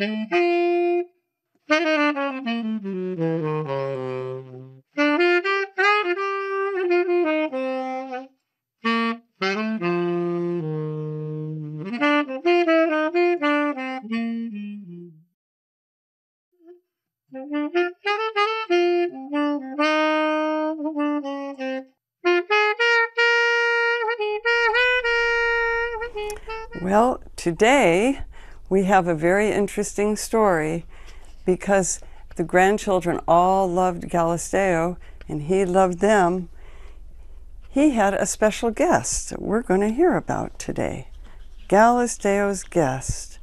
Well, today we have a very interesting story because the grandchildren all loved Galisteo and he loved them. He had a special guest that we're going to hear about today. Galisteo's guest.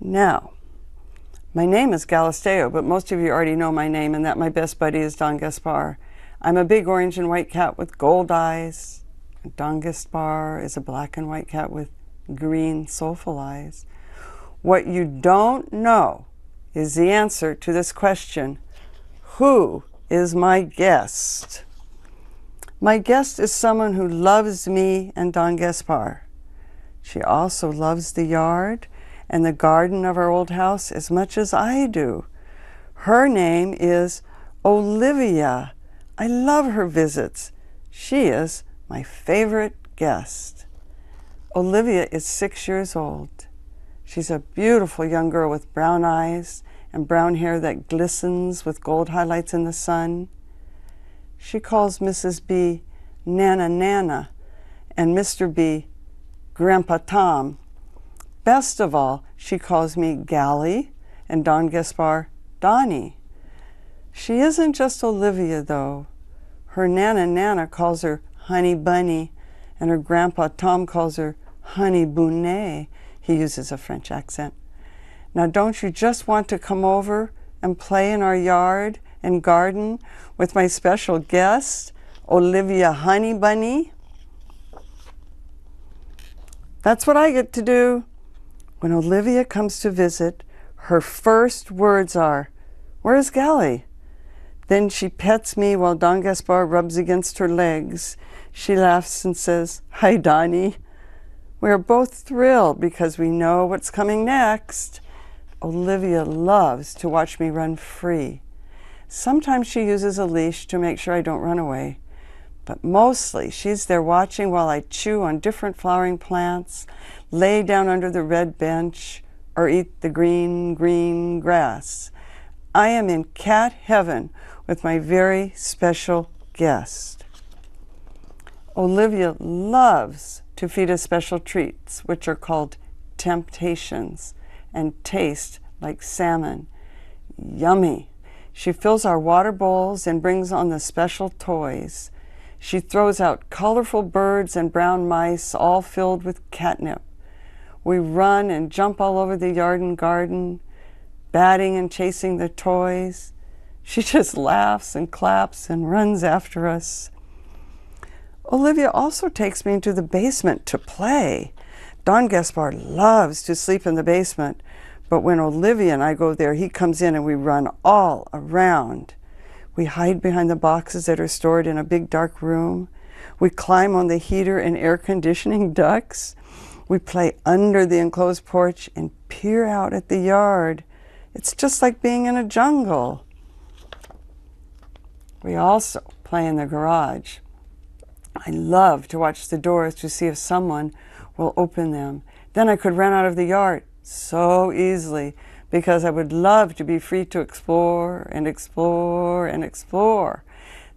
Now, my name is Galisteo, but most of you already know my name and that my best buddy is Don Gaspar. I'm a big orange and white cat with gold eyes. Don Gaspar is a black and white cat with green, soulful eyes. What you don't know is the answer to this question Who is my guest? My guest is someone who loves me and Don Gaspar. She also loves the yard and the garden of our old house as much as I do. Her name is Olivia. I love her visits. She is my favorite guest. Olivia is six years old. She's a beautiful young girl with brown eyes and brown hair that glistens with gold highlights in the sun. She calls Mrs. B Nana Nana and Mr. B Grandpa Tom. Best of all, she calls me Gally and Don Gaspar Donnie. She isn't just Olivia, though. Her Nana Nana calls her Honey Bunny, and her grandpa Tom calls her Honey Bunny. He uses a French accent. Now, don't you just want to come over and play in our yard and garden with my special guest, Olivia Honey Bunny? That's what I get to do. When Olivia comes to visit, her first words are, Where's Gally? Then she pets me while Don Gaspar rubs against her legs. She laughs and says, Hi, Donnie. We are both thrilled because we know what's coming next. Olivia loves to watch me run free. Sometimes she uses a leash to make sure I don't run away, but mostly she's there watching while I chew on different flowering plants, lay down under the red bench, or eat the green, green grass. I am in cat heaven with my very special guest. Olivia loves to feed us special treats, which are called temptations and taste like salmon. Yummy. She fills our water bowls and brings on the special toys. She throws out colorful birds and brown mice, all filled with catnip. We run and jump all over the yard and garden, batting and chasing the toys. She just laughs and claps and runs after us. Olivia also takes me into the basement to play. Don Gaspar loves to sleep in the basement, but when Olivia and I go there, he comes in and we run all around. We hide behind the boxes that are stored in a big dark room. We climb on the heater and air conditioning ducts. We play under the enclosed porch and peer out at the yard. It's just like being in a jungle. We also play in the garage. I love to watch the doors to see if someone will open them. Then I could run out of the yard so easily because I would love to be free to explore and explore and explore.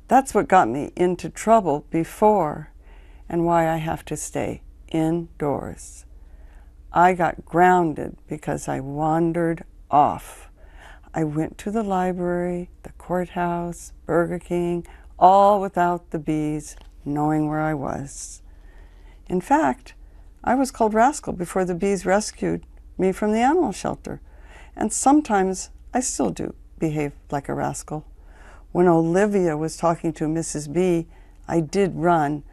That's what got me into trouble before and why I have to stay indoors. I got grounded because I wandered off. I went to the library, the courthouse, Burger King, all without the B's knowing where I was. In fact, I was called Rascal before the B's rescued me from the animal shelter, and sometimes I still do behave like a rascal. When Olivia was talking to Mrs. B, I did run,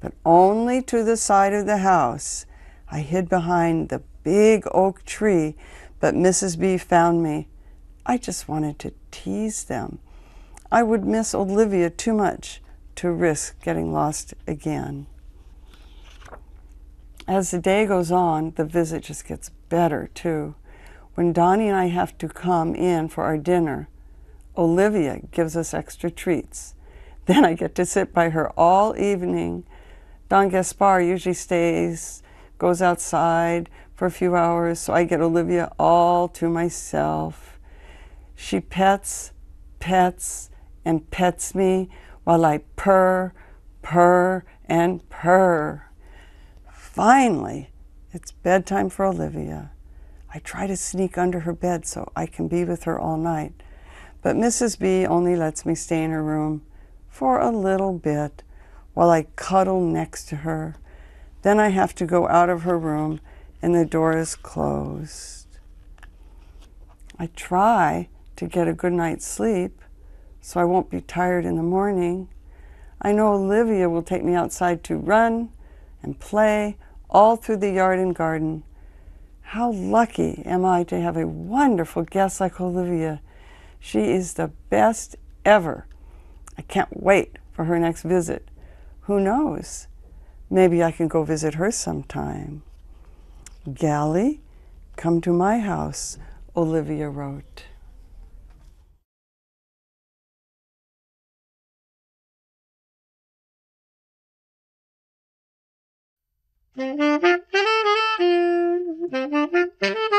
but only to the side of the house. I hid behind the big oak tree, but Mrs. B found me. I just wanted to tease them. I would miss Olivia too much to risk getting lost again. As the day goes on, the visit just gets better too. When Donnie and I have to come in for our dinner, Olivia gives us extra treats. Then I get to sit by her all evening. Don Gaspar usually stays, goes outside for a few hours, so I get Olivia all to myself. She pets, pets, and pets me while I purr, purr, and purr. Finally, it's bedtime for Olivia. I try to sneak under her bed so I can be with her all night. But Mrs. B only lets me stay in her room for a little bit while I cuddle next to her. Then I have to go out of her room and the door is closed. I try to get a good night's sleep so I won't be tired in the morning. I know Olivia will take me outside to run and play all through the yard and garden. How lucky am I to have a wonderful guest like Olivia. She is the best ever. I can't wait for her next visit. Who knows? Maybe I can go visit her sometime. Gally, come to my house, Olivia wrote. Thank you.